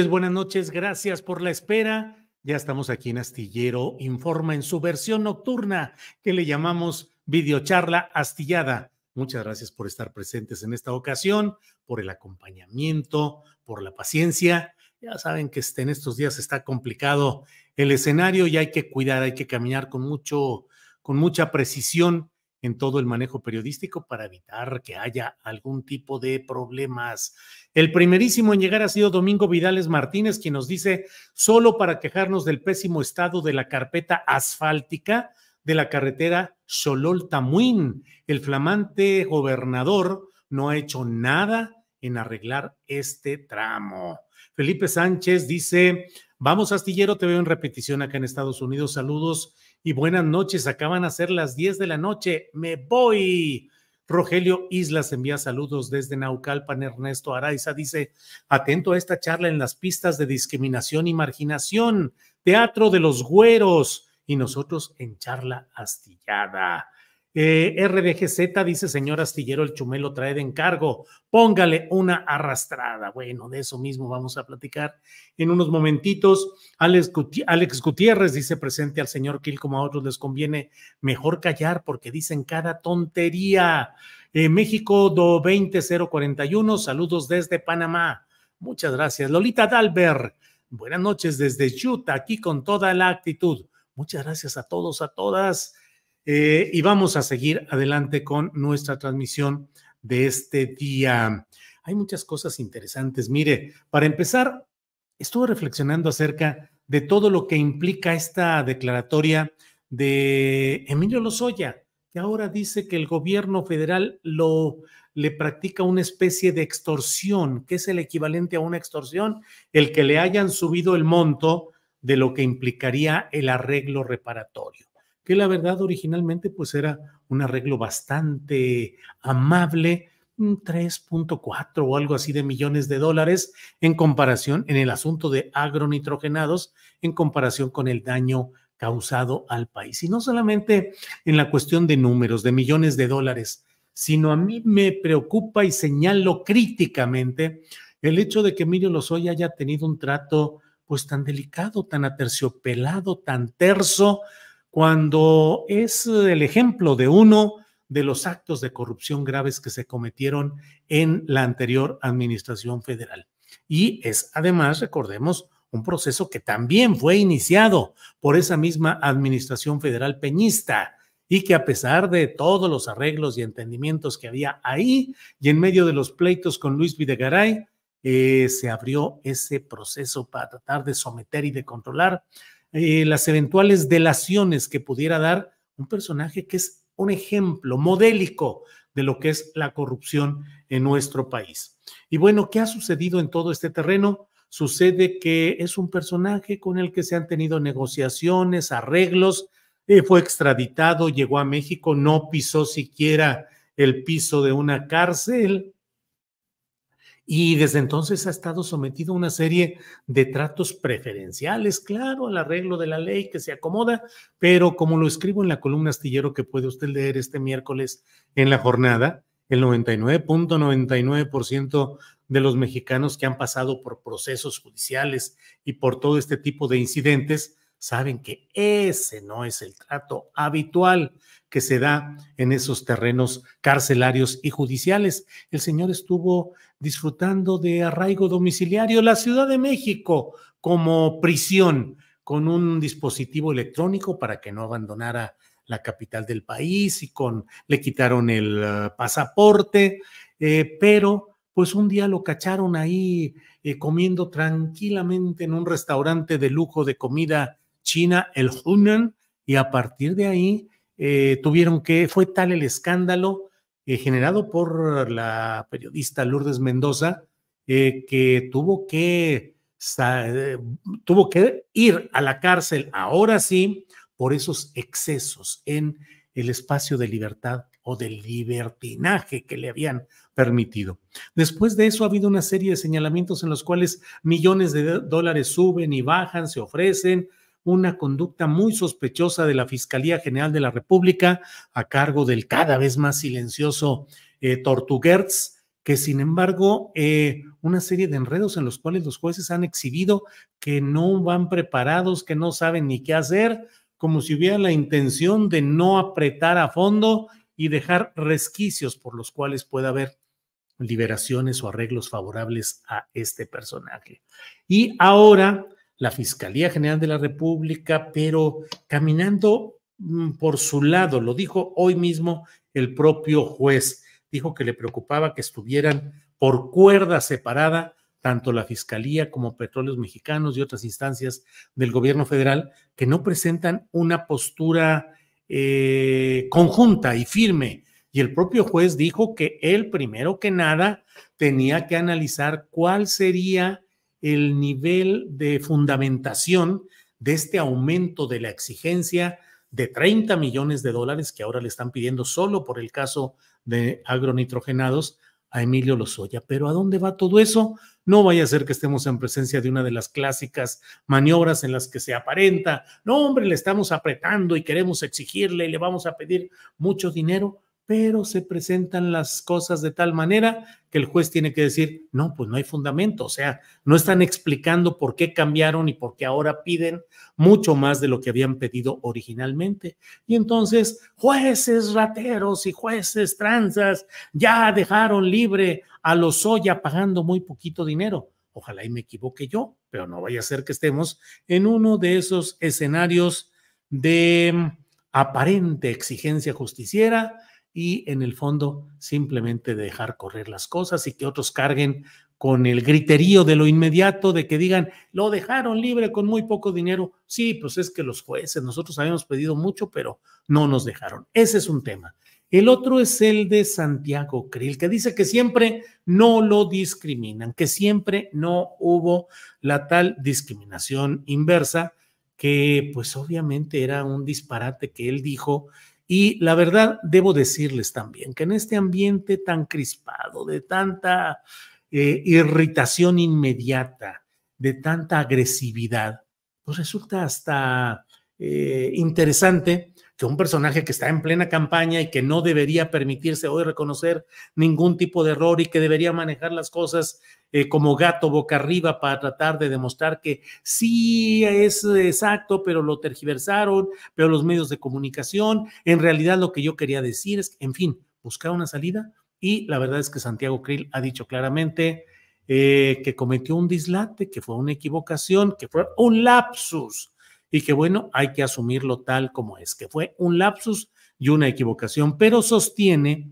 buenas noches, gracias por la espera. Ya estamos aquí en Astillero Informa en su versión nocturna que le llamamos videocharla astillada. Muchas gracias por estar presentes en esta ocasión, por el acompañamiento, por la paciencia. Ya saben que este, en estos días está complicado el escenario y hay que cuidar, hay que caminar con mucho, con mucha precisión en todo el manejo periodístico para evitar que haya algún tipo de problemas. El primerísimo en llegar ha sido Domingo Vidales Martínez, quien nos dice, solo para quejarnos del pésimo estado de la carpeta asfáltica de la carretera Xolol-Tamuín. El flamante gobernador no ha hecho nada en arreglar este tramo. Felipe Sánchez dice, vamos astillero, te veo en repetición acá en Estados Unidos. Saludos y buenas noches. Acaban a ser las 10 de la noche. Me voy. Rogelio Islas envía saludos desde Naucalpan. Ernesto Araiza dice: Atento a esta charla en las pistas de discriminación y marginación. Teatro de los Güeros. Y nosotros en charla astillada. Eh, dice, señor astillero, el chumelo trae de encargo, póngale una arrastrada. Bueno, de eso mismo vamos a platicar en unos momentitos. Alex, Gutiérrez dice presente al señor Kill, como a otros les conviene mejor callar porque dicen cada tontería. Eh, México do 20041, saludos desde Panamá. Muchas gracias. Lolita Dalber, buenas noches desde Utah, aquí con toda la actitud. Muchas gracias a todos, a todas. Eh, y vamos a seguir adelante con nuestra transmisión de este día. Hay muchas cosas interesantes. Mire, para empezar, estuve reflexionando acerca de todo lo que implica esta declaratoria de Emilio Lozoya, que ahora dice que el gobierno federal lo le practica una especie de extorsión, que es el equivalente a una extorsión, el que le hayan subido el monto de lo que implicaría el arreglo reparatorio que la verdad originalmente pues era un arreglo bastante amable, 3.4 o algo así de millones de dólares en comparación en el asunto de agronitrogenados, en comparación con el daño causado al país. Y no solamente en la cuestión de números, de millones de dólares, sino a mí me preocupa y señalo críticamente el hecho de que Emilio Lozoya haya tenido un trato pues tan delicado, tan aterciopelado, tan terso cuando es el ejemplo de uno de los actos de corrupción graves que se cometieron en la anterior administración federal. Y es además, recordemos, un proceso que también fue iniciado por esa misma administración federal peñista y que a pesar de todos los arreglos y entendimientos que había ahí y en medio de los pleitos con Luis Videgaray, eh, se abrió ese proceso para tratar de someter y de controlar eh, las eventuales delaciones que pudiera dar un personaje que es un ejemplo modélico de lo que es la corrupción en nuestro país. Y bueno, ¿qué ha sucedido en todo este terreno? Sucede que es un personaje con el que se han tenido negociaciones, arreglos, eh, fue extraditado, llegó a México, no pisó siquiera el piso de una cárcel, y desde entonces ha estado sometido a una serie de tratos preferenciales, claro, al arreglo de la ley que se acomoda, pero como lo escribo en la columna astillero que puede usted leer este miércoles en la jornada, el 99.99% de los mexicanos que han pasado por procesos judiciales y por todo este tipo de incidentes saben que ese no es el trato habitual que se da en esos terrenos carcelarios y judiciales. El señor estuvo disfrutando de arraigo domiciliario la Ciudad de México como prisión con un dispositivo electrónico para que no abandonara la capital del país y con le quitaron el eh, pasaporte, eh, pero pues un día lo cacharon ahí eh, comiendo tranquilamente en un restaurante de lujo de comida China, el Hunan, y a partir de ahí eh, tuvieron que, fue tal el escándalo eh, generado por la periodista Lourdes Mendoza, eh, que tuvo que, tuvo que ir a la cárcel, ahora sí, por esos excesos en el espacio de libertad o del libertinaje que le habían permitido. Después de eso ha habido una serie de señalamientos en los cuales millones de dólares suben y bajan, se ofrecen, una conducta muy sospechosa de la Fiscalía General de la República a cargo del cada vez más silencioso eh, Tortuguerz, que sin embargo, eh, una serie de enredos en los cuales los jueces han exhibido que no van preparados, que no saben ni qué hacer, como si hubiera la intención de no apretar a fondo y dejar resquicios por los cuales pueda haber liberaciones o arreglos favorables a este personaje. Y ahora la Fiscalía General de la República, pero caminando mm, por su lado, lo dijo hoy mismo el propio juez, dijo que le preocupaba que estuvieran por cuerda separada tanto la Fiscalía como Petróleos Mexicanos y otras instancias del gobierno federal que no presentan una postura eh, conjunta y firme. Y el propio juez dijo que él, primero que nada, tenía que analizar cuál sería el nivel de fundamentación de este aumento de la exigencia de 30 millones de dólares que ahora le están pidiendo solo por el caso de agronitrogenados a Emilio Lozoya. Pero ¿a dónde va todo eso? No vaya a ser que estemos en presencia de una de las clásicas maniobras en las que se aparenta, no hombre, le estamos apretando y queremos exigirle y le vamos a pedir mucho dinero pero se presentan las cosas de tal manera que el juez tiene que decir, no, pues no hay fundamento, o sea, no están explicando por qué cambiaron y por qué ahora piden mucho más de lo que habían pedido originalmente. Y entonces, jueces rateros y jueces tranzas ya dejaron libre a los Soya pagando muy poquito dinero. Ojalá y me equivoque yo, pero no vaya a ser que estemos en uno de esos escenarios de aparente exigencia justiciera y en el fondo simplemente dejar correr las cosas y que otros carguen con el griterío de lo inmediato, de que digan, lo dejaron libre con muy poco dinero. Sí, pues es que los jueces, nosotros habíamos pedido mucho, pero no nos dejaron. Ese es un tema. El otro es el de Santiago Krill, que dice que siempre no lo discriminan, que siempre no hubo la tal discriminación inversa, que pues obviamente era un disparate que él dijo y la verdad, debo decirles también que en este ambiente tan crispado, de tanta eh, irritación inmediata, de tanta agresividad, pues resulta hasta eh, interesante que un personaje que está en plena campaña y que no debería permitirse hoy reconocer ningún tipo de error y que debería manejar las cosas eh, como gato boca arriba para tratar de demostrar que sí es exacto, pero lo tergiversaron, pero los medios de comunicación, en realidad lo que yo quería decir es, en fin, buscar una salida. Y la verdad es que Santiago Krill ha dicho claramente eh, que cometió un dislate, que fue una equivocación, que fue un lapsus y que bueno, hay que asumirlo tal como es, que fue un lapsus y una equivocación, pero sostiene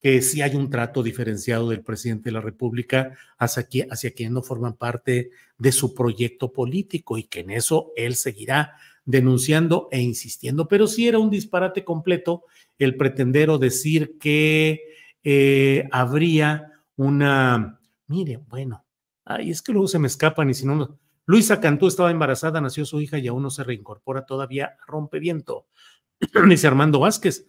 que sí hay un trato diferenciado del presidente de la República hacia, quienes no forman parte de su proyecto político y que en eso él seguirá denunciando e insistiendo. Pero sí era un disparate completo el pretender o decir que eh, habría una, mire, bueno, ay, es que luego se me escapan y si no, Luisa Cantú estaba embarazada, nació su hija y aún no se reincorpora todavía, rompe viento. Dice Armando Vázquez,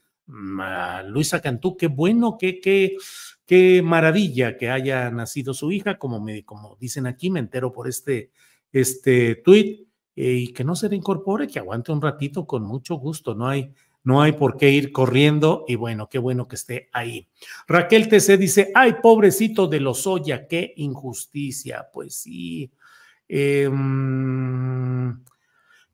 Luisa Cantú, qué bueno, qué, qué, qué maravilla que haya nacido su hija, como, me, como dicen aquí, me entero por este, este tuit, eh, y que no se reincorpore, que aguante un ratito con mucho gusto, no hay, no hay por qué ir corriendo y bueno, qué bueno que esté ahí. Raquel TC dice, ay, pobrecito de los Oya, qué injusticia, pues sí. Eh,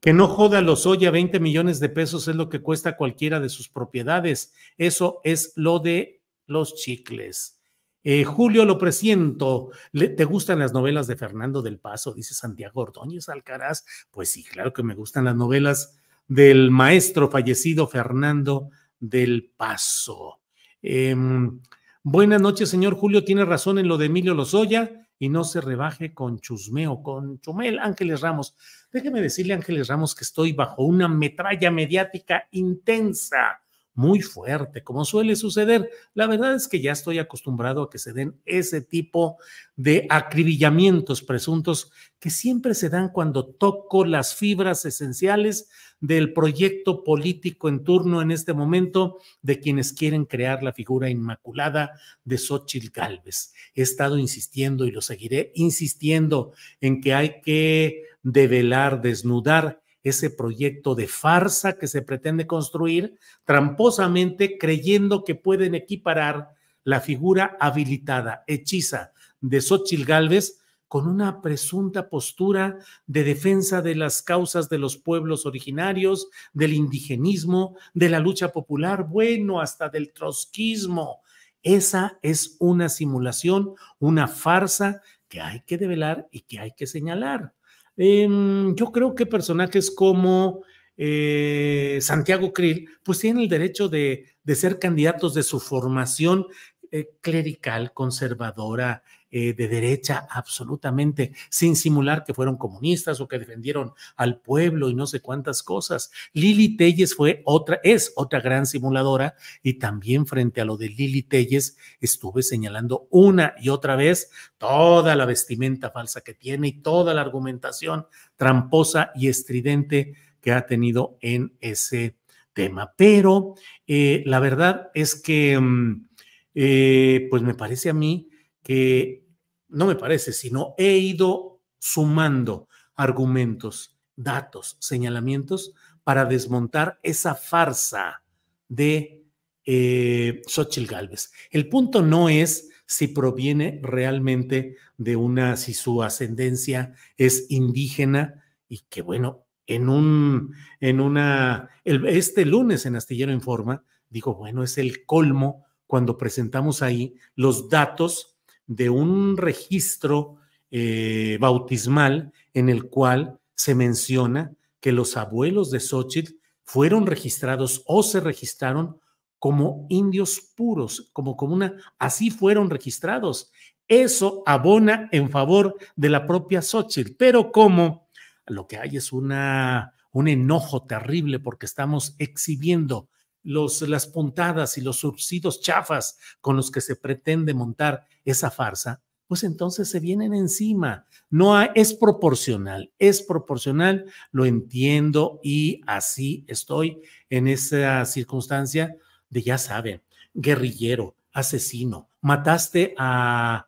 que no joda los Oya, 20 millones de pesos es lo que cuesta cualquiera de sus propiedades. Eso es lo de los chicles. Eh, Julio, lo presiento. ¿Te gustan las novelas de Fernando del Paso? Dice Santiago Ordóñez Alcaraz. Pues sí, claro que me gustan las novelas del maestro fallecido Fernando del Paso. Em, buenas noches, señor Julio. Tiene razón en lo de Emilio Lozoya y no se rebaje con chusmeo, con chumel. Ángeles Ramos, déjeme decirle, Ángeles Ramos, que estoy bajo una metralla mediática intensa, muy fuerte, como suele suceder. La verdad es que ya estoy acostumbrado a que se den ese tipo de acribillamientos presuntos que siempre se dan cuando toco las fibras esenciales del proyecto político en turno en este momento de quienes quieren crear la figura inmaculada de Xochitl Galvez. He estado insistiendo y lo seguiré insistiendo en que hay que develar, desnudar ese proyecto de farsa que se pretende construir tramposamente creyendo que pueden equiparar la figura habilitada, hechiza de Xochitl Gálvez, con una presunta postura de defensa de las causas de los pueblos originarios, del indigenismo, de la lucha popular, bueno, hasta del trotskismo. Esa es una simulación, una farsa que hay que develar y que hay que señalar. Em, yo creo que personajes como eh, Santiago Krill, pues tienen el derecho de, ser candidatos de su formación eh, clerical, conservadora, eh, de derecha, absolutamente, sin simular que fueron comunistas o que defendieron al pueblo y no sé cuántas cosas. Lili Telles fue otra, es otra gran simuladora y también frente a lo de Lili Telles estuve señalando una y otra vez toda la vestimenta falsa que tiene y toda la argumentación tramposa y estridente que ha tenido en ese tema. Pero eh, la verdad es que, mm, eh, pues me parece a mí que, no me parece, sino he ido sumando argumentos, datos, señalamientos para desmontar esa farsa de eh, Xochitl Galvez. El punto no es si proviene realmente de una, si su ascendencia es indígena y que bueno, en un, en una, este lunes en Astillero Informa, digo, bueno, es el colmo cuando presentamos ahí los datos de un registro eh, bautismal en el cual se menciona que los abuelos de Xochitl fueron registrados o se registraron como indios puros, como, como una, así fueron registrados. Eso abona en favor de la propia Xochitl, pero como lo que hay es una, un enojo terrible porque estamos exhibiendo los, las puntadas y los surcidos chafas con los que se pretende montar esa farsa, pues entonces se vienen encima. No es proporcional, es proporcional, lo entiendo y así estoy en esa circunstancia de, ya saben, guerrillero, asesino, mataste a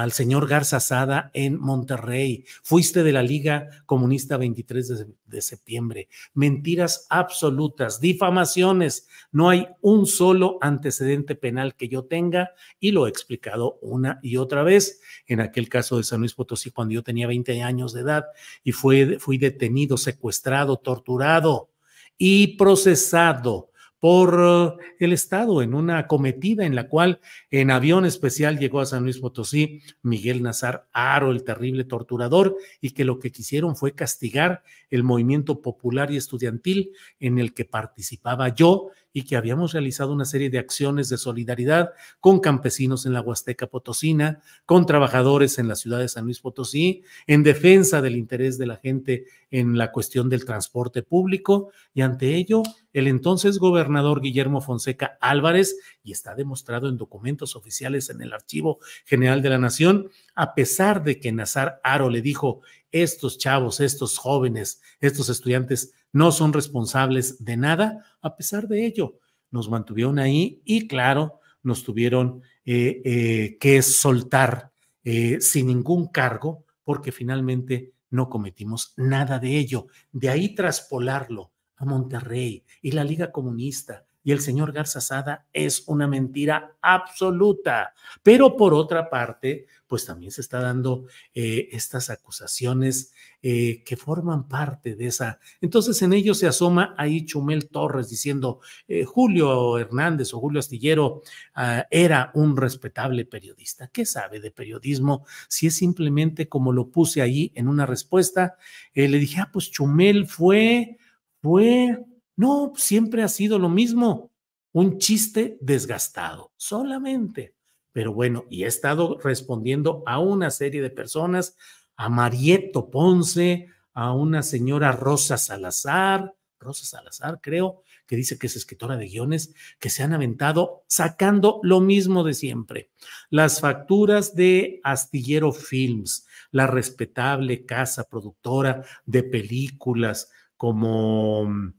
al señor Garza Sada en Monterrey. Fuiste de la Liga Comunista 23 de, septiembre. Mentiras absolutas, difamaciones. No hay un solo antecedente penal que yo tenga y lo he explicado una y otra vez. En aquel caso de San Luis Potosí, cuando yo tenía 20 años de edad y fui, fui detenido, secuestrado, torturado y procesado por el Estado en una cometida en la cual en avión especial llegó a San Luis Potosí Miguel Nazar Aro, el terrible torturador, y que lo que quisieron fue castigar el movimiento popular y estudiantil en el que participaba yo y que habíamos realizado una serie de acciones de solidaridad con campesinos en la Huasteca Potosina, con trabajadores en la ciudad de San Luis Potosí, en defensa del interés de la gente en la cuestión del transporte público. Y ante ello el entonces gobernador Guillermo Fonseca Álvarez, y está demostrado en documentos oficiales en el Archivo General de la Nación, a pesar de que Nazar Aro le dijo, estos chavos, estos jóvenes, estos estudiantes no son responsables de nada, a pesar de ello, nos mantuvieron ahí y claro, nos tuvieron eh, eh, que soltar eh, sin ningún cargo porque finalmente no cometimos nada de ello. De ahí traspolarlo a Monterrey y la Liga Comunista y el señor Garza Sada es una mentira absoluta. Pero por otra parte, pues también se está dando eh, estas acusaciones eh, que forman parte de esa. Entonces en ello se asoma ahí Chumel Torres diciendo, eh, Julio Hernández o Julio Astillero ah, era un respetable periodista. ¿Qué sabe de periodismo? Si es simplemente como lo puse ahí en una respuesta, le dije, ah, pues Chumel fue, fue no, siempre ha sido lo mismo, un chiste desgastado, solamente. Pero bueno, y he estado respondiendo a una serie de personas, a Marieto Ponce, a una señora Rosa Salazar, Rosa Salazar creo, que dice que es escritora de guiones, que se han aventado sacando lo mismo de siempre. Las facturas de Astillero Films, la respetable casa productora de películas como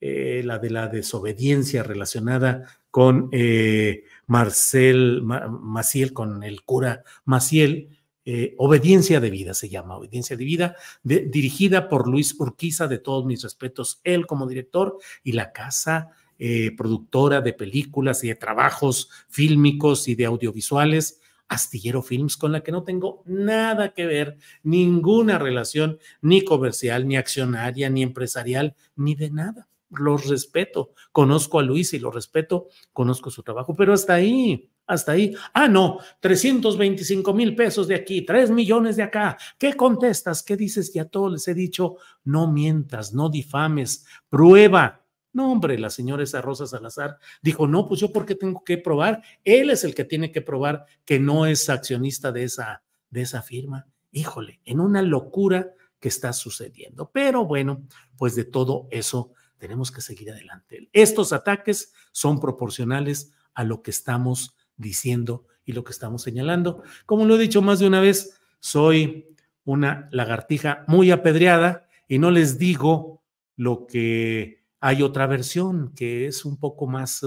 eh, la de la desobediencia relacionada con eh, Marcel Maciel, con el cura Maciel, eh, Obediencia de Vida se llama, Obediencia de Vida, dirigida por Luis Urquiza, de todos mis respetos, él como director, y la casa eh, productora de películas y de trabajos fílmicos y de audiovisuales, Astillero Films, con la que no tengo nada que ver, ninguna relación, ni comercial, ni accionaria, ni empresarial, ni de nada. Los respeto, conozco a Luis y lo respeto, conozco su trabajo, pero hasta ahí, hasta ahí. Ah, no, 325 mil pesos de aquí, 3 millones de acá. ¿Qué contestas? ¿Qué dices? Ya todo les he dicho, no mientas, no difames, prueba, no, hombre, la señora esa Rosa Salazar dijo, no, pues yo porque tengo que probar, él es el que tiene que probar que no es accionista de esa, de esa firma. Híjole, en una locura que está sucediendo. Pero bueno, pues de todo eso tenemos que seguir adelante. Estos ataques son proporcionales a lo que estamos diciendo y lo que estamos señalando. Como lo he dicho más de una vez, soy una lagartija muy apedreada y no les digo lo que hay otra versión que es un poco más eh,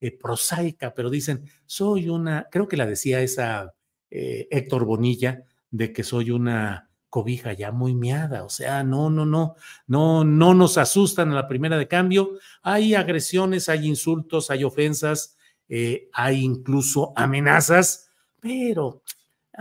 eh, prosaica, pero dicen, soy una, creo que la decía esa eh, Héctor Bonilla, de que soy una cobija ya muy miada, o sea, no, no, no, no, no nos asustan a la primera de cambio. Hay agresiones, hay insultos, hay ofensas, hay incluso amenazas, pero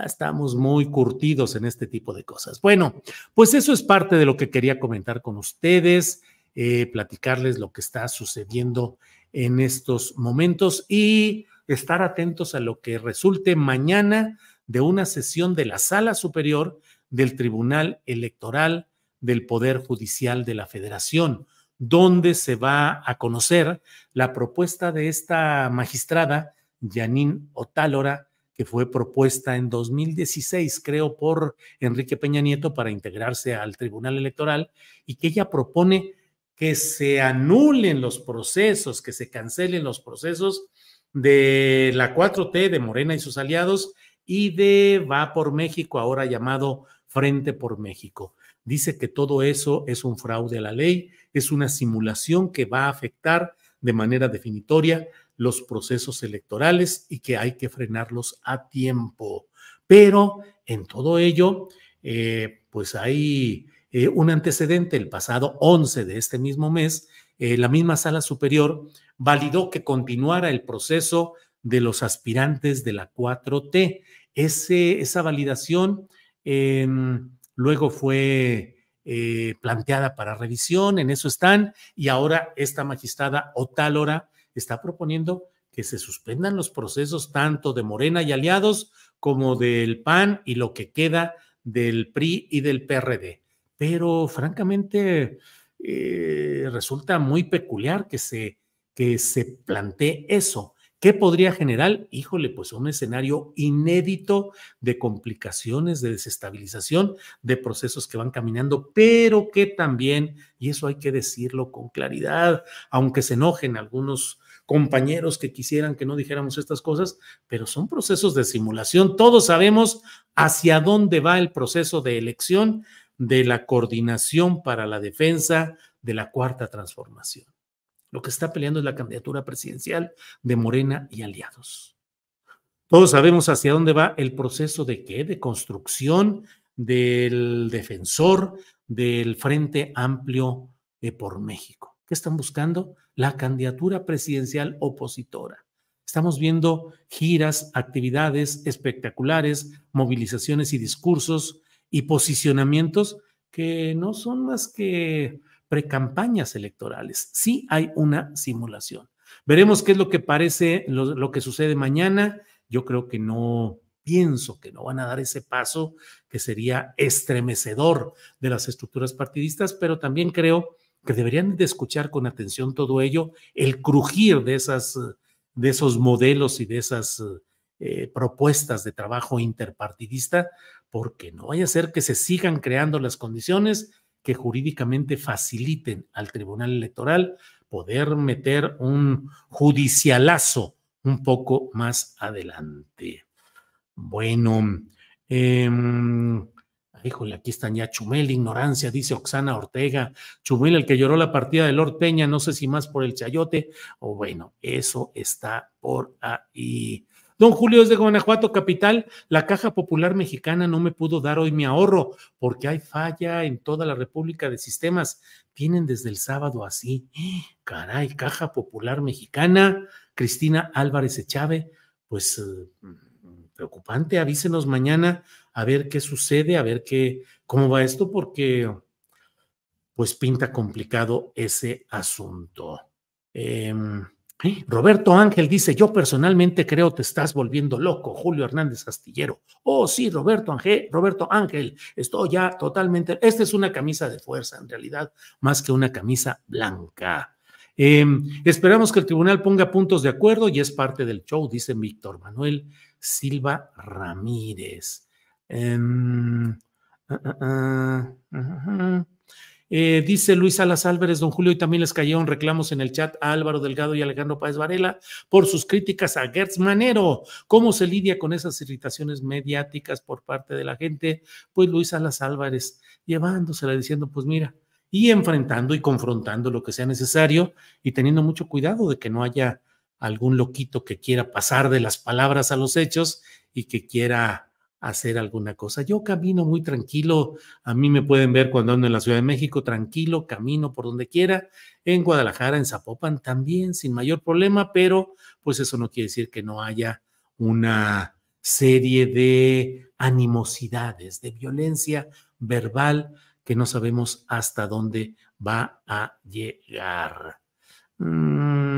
estamos muy curtidos en este tipo de cosas. Bueno, pues eso es parte de lo que quería comentar con ustedes. Eh, platicarles lo que está sucediendo en estos momentos y estar atentos a lo que resulte mañana de una sesión de la Sala Superior del Tribunal Electoral del Poder Judicial de la Federación, donde se va a conocer la propuesta de esta magistrada, Janine Otálora, que fue propuesta en 2016, creo, por Enrique Peña Nieto para integrarse al Tribunal Electoral y que ella propone que se anulen los procesos, que se cancelen los procesos de la 4T, de Morena y sus aliados, y de Va por México, ahora llamado Frente por México. Dice que todo eso es un fraude a la ley, es una simulación que va a afectar de manera definitoria los procesos electorales y que hay que frenarlos a tiempo. Pero en todo ello, eh, pues hay eh, un antecedente, el pasado 11 de este mismo mes, eh, la misma sala superior validó que continuara el proceso de los aspirantes de la 4T. Ese, esa validación em, luego fue eh, planteada para revisión, en eso están, y ahora esta magistrada Otálora está proponiendo que se suspendan los procesos tanto de Morena y aliados como del PAN y lo que queda del PRI y del PRD pero francamente eh, resulta muy peculiar que se, que se plantee eso. ¿Qué podría generar? Híjole, pues un escenario inédito de complicaciones, de desestabilización, de procesos que van caminando, pero que también, y eso hay que decirlo con claridad, aunque se enojen algunos compañeros que quisieran que no dijéramos estas cosas, pero son procesos de simulación. Todos sabemos hacia dónde va el proceso de elección de la coordinación para la defensa de la cuarta transformación. Lo que está peleando es la candidatura presidencial de Morena y aliados. Todos sabemos hacia dónde va el proceso de qué, de construcción del defensor del Frente Amplio por México. ¿Qué están buscando? La candidatura presidencial opositora. Estamos viendo giras, actividades espectaculares, movilizaciones y discursos y posicionamientos que no son más que precampañas electorales. Sí hay una simulación. Veremos qué es lo que parece, lo, que sucede mañana. Yo creo que no, pienso que no van a dar ese paso que sería estremecedor de las estructuras partidistas, pero también creo que deberían de escuchar con atención todo ello, el crujir de, esas, de esos modelos y de esas eh, propuestas de trabajo interpartidista, porque no vaya a ser que se sigan creando las condiciones que jurídicamente faciliten al Tribunal Electoral poder meter un judicialazo un poco más adelante. Bueno, eh, híjole, aquí están ya Chumel, ignorancia, dice Oxana Ortega. Chumel, el que lloró la partida de Lord Peña, no sé si más por el chayote o bueno, eso está por ahí. Don Julio es de Guanajuato, capital. La Caja Popular Mexicana no me pudo dar hoy mi ahorro porque hay falla en toda la República de Sistemas. Tienen desde el sábado así. Caray, Caja Popular Mexicana. Cristina Álvarez Echave, pues eh, preocupante. Avísenos mañana a ver qué sucede, a ver qué, cómo va esto, porque pues pinta complicado ese asunto. Em, Roberto Ángel dice, yo personalmente creo te estás volviendo loco, Julio Hernández Astillero. Oh, sí, Roberto Ángel, Roberto Ángel, estoy ya totalmente, esta es una camisa de fuerza en realidad, más que una camisa blanca. Em, esperamos que el tribunal ponga puntos de acuerdo y es parte del show, dice Víctor Manuel Silva Ramírez. Em, ah, ah, ah, eh, dice Luis Salas Álvarez, don Julio, y también les cayeron reclamos en el chat a Álvaro Delgado y Alejandro Páez Varela por sus críticas a Gertz Manero. ¿Cómo se lidia con esas irritaciones mediáticas por parte de la gente? Pues Luis Salas Álvarez llevándosela diciendo, pues mira, y enfrentando y confrontando lo que sea necesario y teniendo mucho cuidado de que no haya algún loquito que quiera pasar de las palabras a los hechos y que quiera hacer alguna cosa. Yo camino muy tranquilo, a mí me pueden ver cuando ando en la Ciudad de México, tranquilo, camino por donde quiera, en Guadalajara, en Zapopan también, sin mayor problema, pero pues eso no quiere decir que no haya una serie de animosidades, de violencia verbal que no sabemos hasta dónde va a llegar. Mm.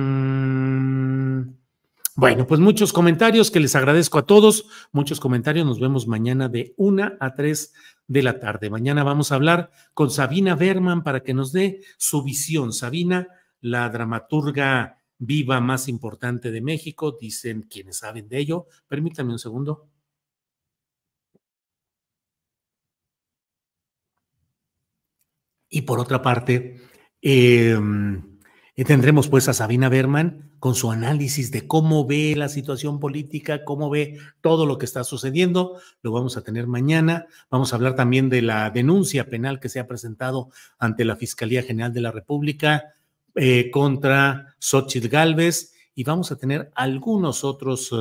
Bueno, pues muchos comentarios que les agradezco a todos, muchos comentarios. Nos vemos mañana de una a tres de la tarde. Mañana vamos a hablar con Sabina Berman para que nos dé su visión. Sabina, la dramaturga viva más importante de México, dicen quienes saben de ello. Permítanme un segundo. Y por otra parte, eh, y tendremos pues a Sabina Berman con su análisis de cómo ve la situación política, cómo ve todo lo que está sucediendo. Lo vamos a tener mañana. Vamos a hablar también de la denuncia penal que se ha presentado ante la Fiscalía General de la República eh, contra Xochitl Galvez y vamos a tener algunos otros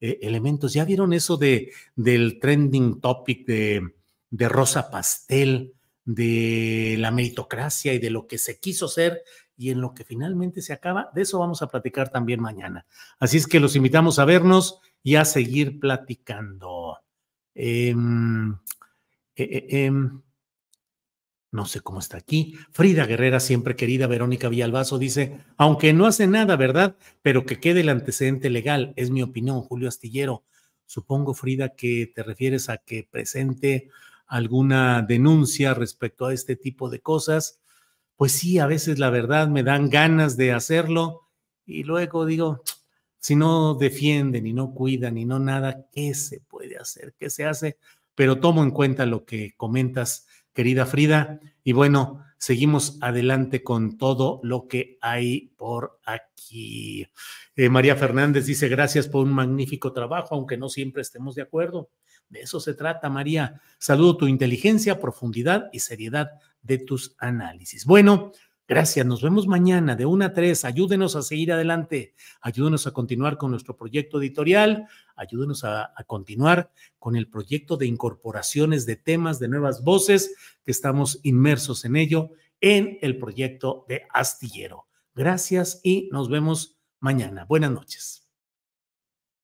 eh, elementos. ¿Ya vieron eso de, del trending topic de, de Rosa Pastel? de la meritocracia y de lo que se quiso ser y en lo que finalmente se acaba, de eso vamos a platicar también mañana. Así es que los invitamos a vernos y a seguir platicando. Em, eh, eh, em, no sé cómo está aquí. Frida Guerrera, siempre querida Verónica Villalbazo, dice, aunque no hace nada, ¿verdad? Pero que quede el antecedente legal, es mi opinión, Julio Astillero. Supongo, Frida, que te refieres a que presente alguna denuncia respecto a este tipo de cosas pues sí, a veces la verdad me dan ganas de hacerlo y luego digo, si no defienden y no cuidan y no nada, ¿qué se puede hacer? ¿Qué se hace? Pero tomo en cuenta lo que comentas, querida Frida, y bueno, seguimos adelante con todo lo que hay por aquí. Eh, María Fernández dice, gracias por un magnífico trabajo, aunque no siempre estemos de acuerdo. De eso se trata, María. Saludo tu inteligencia, profundidad y seriedad de tus análisis. Bueno, gracias. Nos vemos mañana de 1 a 3. Ayúdenos a seguir adelante. Ayúdenos a continuar con nuestro proyecto editorial. Ayúdenos a, a continuar con el proyecto de incorporaciones de temas, de nuevas voces, que estamos inmersos en ello en el proyecto de Astillero. Gracias y nos vemos mañana. Buenas noches.